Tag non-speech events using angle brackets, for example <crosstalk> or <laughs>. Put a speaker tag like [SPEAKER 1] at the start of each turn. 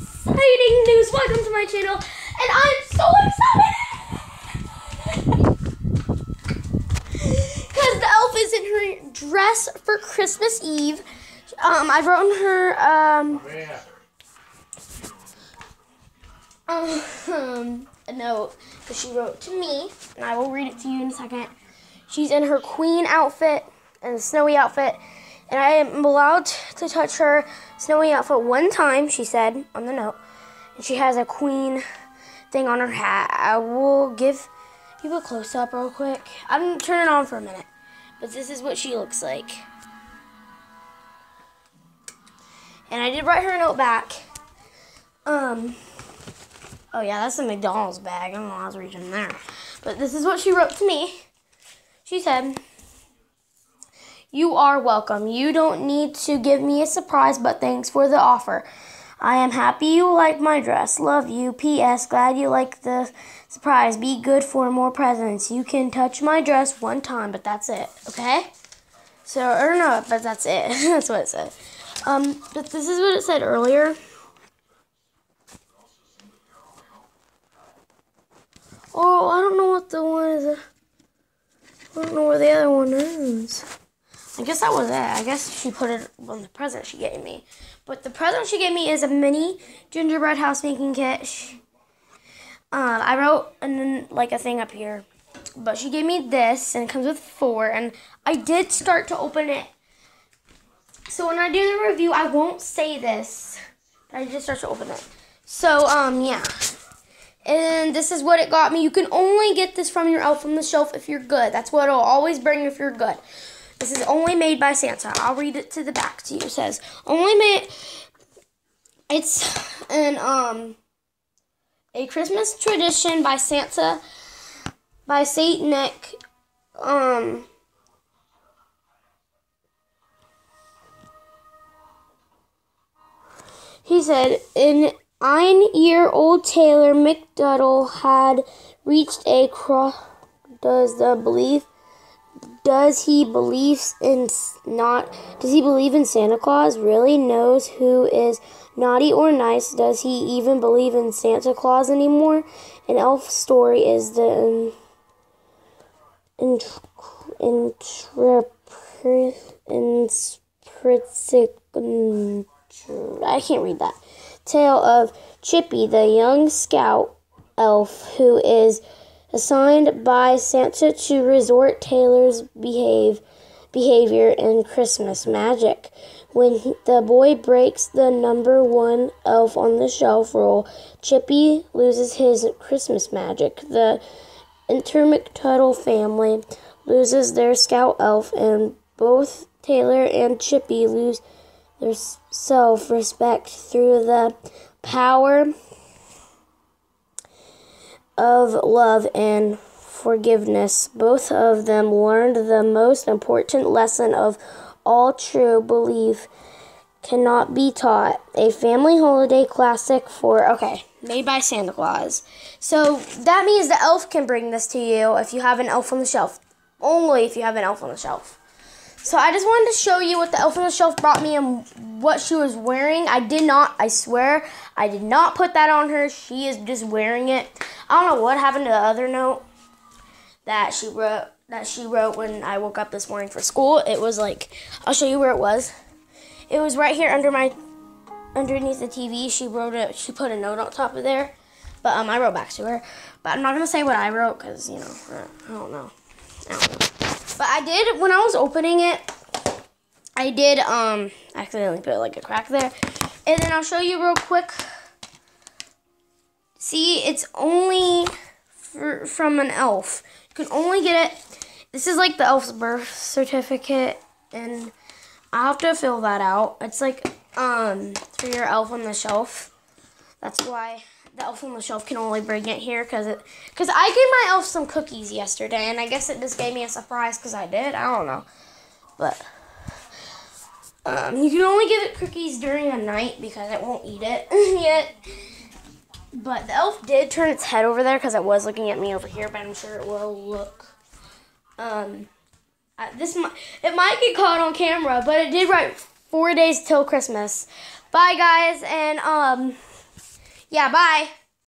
[SPEAKER 1] exciting news. Welcome to my channel, and I'm so excited! <laughs> Because the elf is in her dress for Christmas Eve. Um, I've written her, um, um, a note that she wrote to me, and I will read it to you in a second. She's in her queen outfit and a snowy outfit, and I am allowed to touch her snowy outfit one time, she said on the note. And she has a queen thing on her hat. I will give you a close up real quick. I'm gonna turn it on for a minute, but this is what she looks like. And I did write her a note back. Um, oh yeah, that's a McDonald's bag. I don't know how I was reaching there. But this is what she wrote to me. She said, You are welcome. You don't need to give me a surprise, but thanks for the offer. I am happy you like my dress. Love you. P.S. Glad you like the surprise. Be good for more presents. You can touch my dress one time, but that's it. Okay? So, or no, but that's it. <laughs> that's what it said. Um, but this is what it said earlier. Oh, I don't know what the one is. I don't know where the other one is. I guess that was it. I guess she put it on the present she gave me. But the present she gave me is a mini gingerbread house making kit. Um, I wrote an, like a thing up here. But she gave me this, and it comes with four. And I did start to open it. So when I do the review, I won't say this. I just start to open it. So, um, yeah. And this is what it got me. You can only get this from your elf on the shelf if you're good. That's what it'll always bring if you're good. This is only made by Santa. I'll read it to the back to you. It says, only made, it's an, um, a Christmas tradition by Santa, by Saint Nick, um, he said, in nine-year-old Taylor McDougal had reached a cross. Does the belief? Does he believe in not? Does he believe in Santa Claus? Really knows who is naughty or nice? Does he even believe in Santa Claus anymore? An elf story is the in, I can't read that tale of Chippy, the young scout elf who is assigned by Santa to resort Taylor's behave, behavior in Christmas magic. When he, the boy breaks the number one elf on the shelf rule, Chippy loses his Christmas magic. The Intermctuttle family loses their scout elf, and both Taylor and Chippy lose their self respect through the power of love and forgiveness. Both of them learned the most important lesson of all true belief cannot be taught. A family holiday classic for, okay, made by Santa Claus. So that means the elf can bring this to you if you have an elf on the shelf. Only if you have an elf on the shelf. So I just wanted to show you what the elf on the shelf brought me and what she was wearing. I did not, I swear, I did not put that on her. She is just wearing it. I don't know what happened to the other note that she wrote that she wrote when I woke up this morning for school. It was like I'll show you where it was. It was right here under my underneath the TV. She wrote it. She put a note on top of there. But um, I wrote back to her. But I'm not gonna say what I wrote because you know I don't know. I don't know. But I did, when I was opening it, I did um accidentally put like a crack there. And then I'll show you real quick. See, it's only for, from an elf. You can only get it. This is like the elf's birth certificate. And i have to fill that out. It's like um for your elf on the shelf. That's why the elf on the shelf can only bring it here because it because I gave my elf some cookies yesterday and I guess it just gave me a surprise because I did. I don't know, but um, you can only give it cookies during the night because it won't eat it <laughs> yet. But the elf did turn its head over there because it was looking at me over here, but I'm sure it will look. Um, this might it might get caught on camera, but it did write four days till Christmas. Bye guys, and um.
[SPEAKER 2] Yeah, bye.